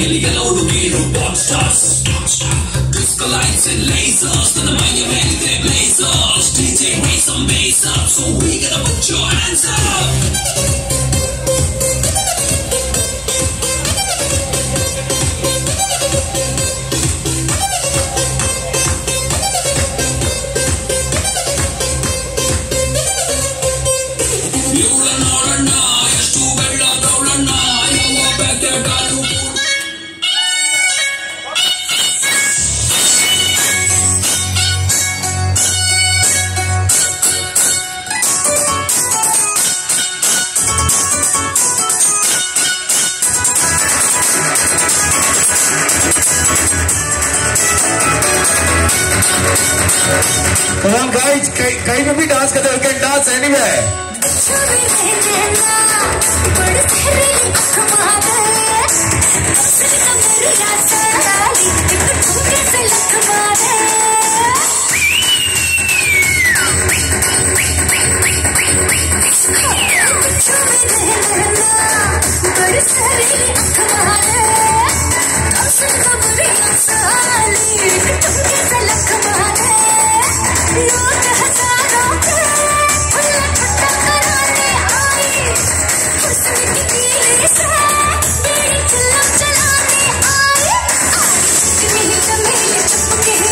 finally allowed the be robot stars. Disco lights and lasers, and the mind of anything blazers. DJ raise some bass up, so we gotta put your hands up. कहीं पे भी dance करते हो dance anywhere Okay.